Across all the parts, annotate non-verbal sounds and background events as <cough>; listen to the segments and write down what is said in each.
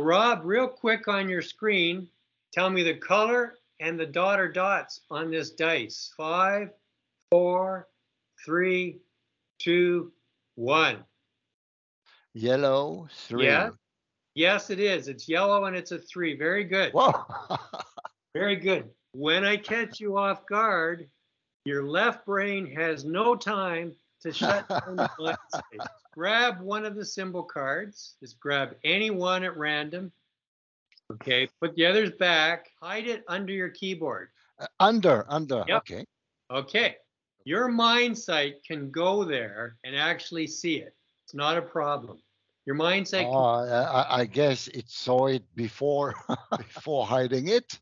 Rob, real quick on your screen, tell me the color and the or dots on this dice. Five, four, three, two, one. Yellow, three. Yeah. Yes, it is. It's yellow and it's a three. Very good. Whoa. <laughs> Very good. When I catch you off guard, your left brain has no time to shut down the <laughs> space. Grab one of the symbol cards. Just grab any one at random. Okay, put the others back. Hide it under your keyboard. Uh, under, under. Yep. Okay. Okay. Your mind sight can go there and actually see it. It's not a problem. Your mind sight can Oh, I, I guess it saw it before <laughs> before hiding it.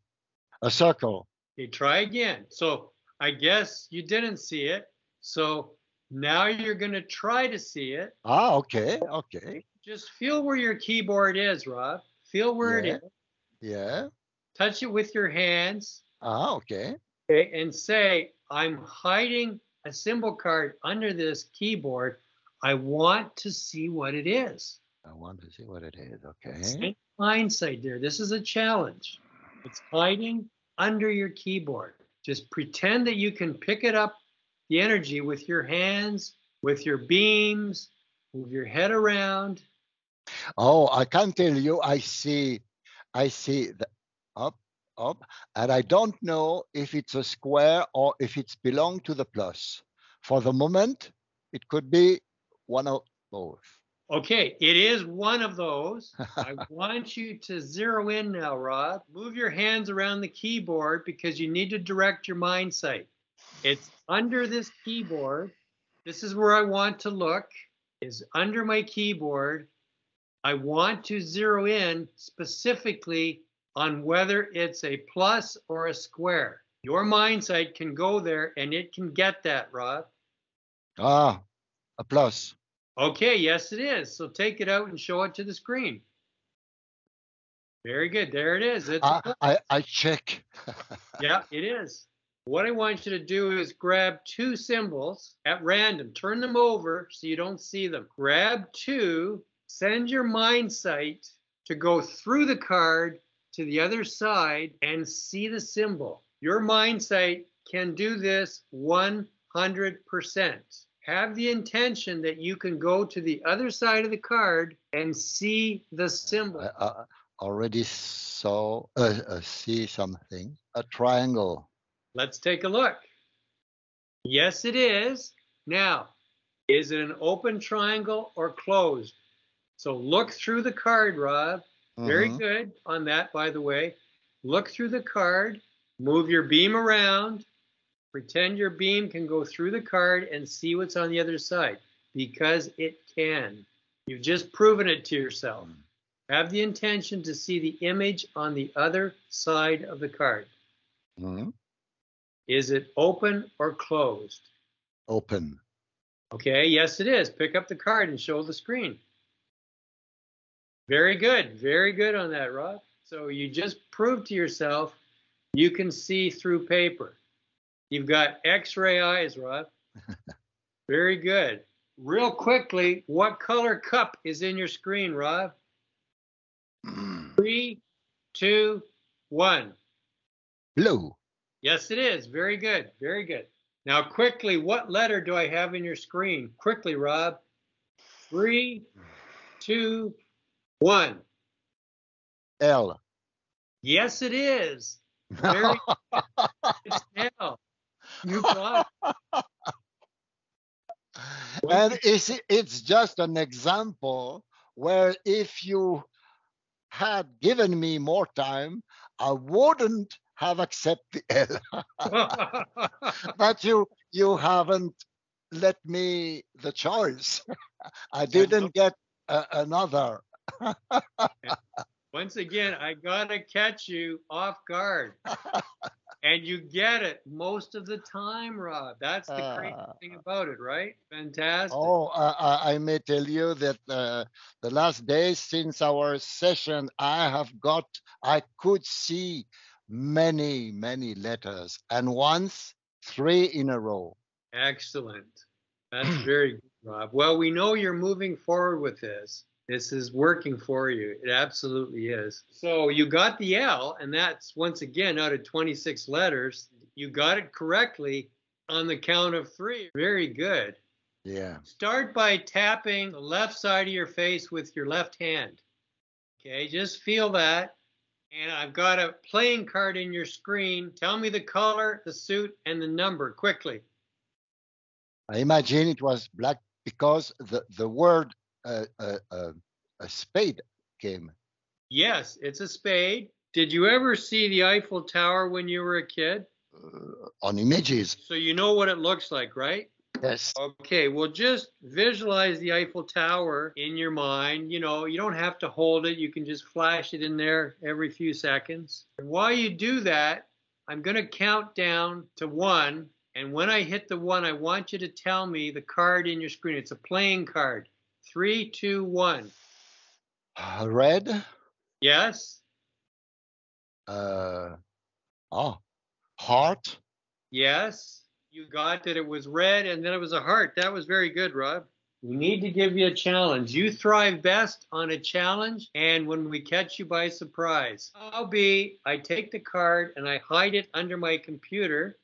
A circle. Okay, try again. So I guess you didn't see it. So now you're going to try to see it. Ah, okay, okay. Just feel where your keyboard is, Rob. Feel where Yeah. it is. Yeah. Touch it with your hands. Ah, okay. Okay, and say, I'm hiding a symbol card under this keyboard. I want to see what it is. I want to see what it is. Okay. Same mindsight there. This is a challenge. It's hiding under your keyboard. Just pretend that you can pick it up, the energy with your hands, with your beams, move your head around. Oh, I can tell you, I see, I see the up, up, and I don't know if it's a square or if it's belong to the plus. For the moment, it could be one of both. Okay, it is one of those. <laughs> I want you to zero in now, Rob. Move your hands around the keyboard because you need to direct your mind sight. It's under this keyboard. This is where I want to look, is under my keyboard. I want to zero in specifically on whether it's a plus or a square. Your mind sight can go there and it can get that, Rob. Ah, a plus. Okay, yes, it is. So take it out and show it to the screen. Very good. There it is. It's a I. I, I check. <laughs> yeah, it is. What I want you to do is grab two symbols at random, turn them over so you don't see them. Grab two, send your mind sight to go through the card to the other side and see the symbol. Your mind sight can do this 100%. Have the intention that you can go to the other side of the card and see the symbol. I, already saw, uh, uh, see something. A triangle. Let's take a look. Yes, it is. Now, is it an open triangle or closed? So look through the card, Rob. Very Mhm. good on that, by the way. Look through the card, move your beam around, pretend your beam can go through the card and see what's on the other side because it can. You've just proven it to yourself. Have the intention to see the image on the other side of the card. Mhm. Is it open or closed? Open. Okay, yes, it is. Pick up the card and show the screen. Very good. Very good on that, Rob. So you just proved to yourself you can see through paper. You've got x-ray eyes, Rob. <laughs> Very good. Real quickly, what color cup is in your screen, Rob? Hmm. Three, two, one. Blue. Yes, it is. Very good. Very good. Now, quickly, what letter do I have in your screen? Quickly, Rob. Three, two, one. L. Yes, it is. Very <laughs> good. now. You got it. and it's, it's just an example where if you had given me more time, I wouldn't have accepted the L. <laughs> but you you haven't let me the choice. I didn't get a, another. Once again, I gotta catch you off guard. <laughs> and you get it most of the time, Rob. That's the crazy Uh, thing about it, right? Fantastic. Oh, uh, I I may tell you that uh, the last days since our session, I have got, I could see many, many letters, and once three in a row. Excellent. That's <clears throat> very good, Rob. Well, we know you're moving forward with this. This is working for you. It absolutely is. So you got the L, and that's once again out of 26 letters. You got it correctly on the count of three. Very good. Yeah. Start by tapping the left side of your face with your left hand. Okay, just feel that. And I've got a playing card in your screen. Tell me the color, the suit, and the number quickly. I imagine it was black because the, the word uh, uh, uh, a spade came. Yes, it's a spade. Did you ever see the Eiffel Tower when you were a kid? Uh, on images. So you know what it looks like, right? Yes. Okay, well, just visualize the Eiffel Tower in your mind. You know, you don't have to hold it, you can just flash it in there every few seconds. And while you do that, I'm going to count down to one. And when I hit the one, I want you to tell me the card in your screen. It's a playing card. Three, two, one. Uh, red. Yes. Uh, oh, heart. Yes. You got that it was red and then it was a heart. That was very good, Rob. We need to give you a challenge. You thrive best on a challenge and when we catch you by surprise. I'll be, I take the card and I hide it under my computer,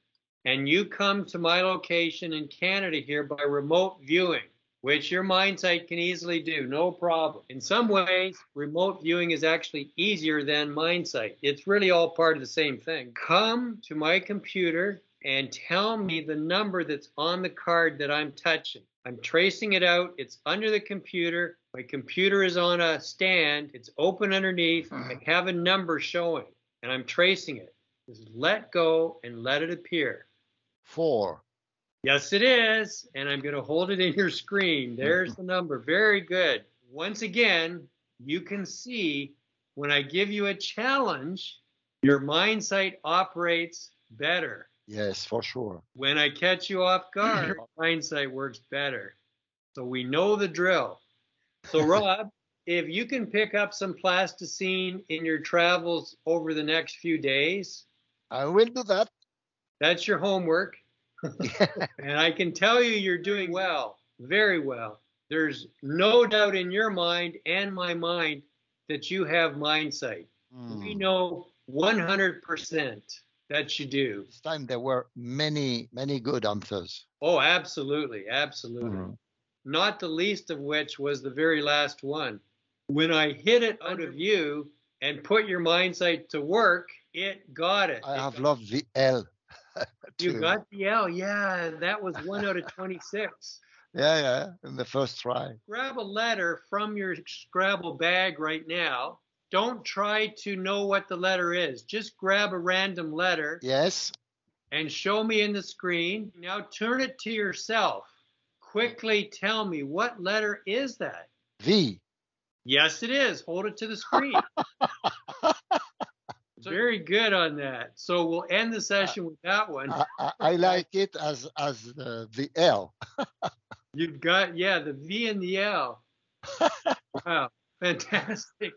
and you come to my location in Canada here by remote viewing which your mind MindSight can easily do, no problem. In some ways, remote viewing is actually easier than mind MindSight. It's really all part of the same thing. Come to my computer and tell me the number that's on the card that I'm touching. I'm tracing it out. It's under the computer. My computer is on a stand. It's open underneath. I hmm. have a number showing and I'm tracing it. Just let go and let it appear. Four. Yes, it is. And I'm going to hold it in your screen. There's <laughs> the number. Very good. Once again, you can see when I give you a challenge, your mind sight operates better. Yes, for sure. When I catch you off guard, <laughs> MindSight works better. So we know the drill. So, <laughs> Rob, if you can pick up some plasticine in your travels over the next few days, I will do that. That's your homework. <laughs> and I can tell you you're doing well, very well. There's no doubt in your mind and my mind that you have MindSight. Mm. We know 100% that you do. This time there were many, many good answers. Oh, absolutely. Absolutely. Mm-hmm. Not the least of which was the very last one. When I hit it out of you and put your MindSight to work, it got it. I it have loved the L. <laughs> you got the L. Yeah, that was one out of 26. <laughs> yeah, yeah, in the first try. Grab a letter from your Scrabble bag right now. Don't try to know what the letter is. Just grab a random letter. Yes. And show me in the screen. Now turn it to yourself. Quickly tell me what letter is that? V. Yes, it is. Hold it to the screen. <laughs> Very good on that. So we'll end the session with that one. I, I, I like it as as uh, the L. You've got yeah the V and the L. <laughs> wow, fantastic.